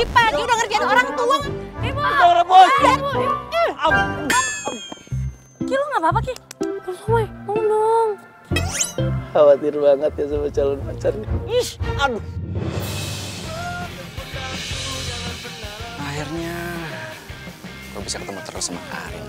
pagi-pagi udah ngerjain orang tua. Ibu. Orang bos. Ki lo nggak apa-apa Ki? Terus sama tolong dong. Khawatir banget ya sama calon pacarnya. Ih, Aduh. Akhirnya gue bisa ketemu terus sama Karin.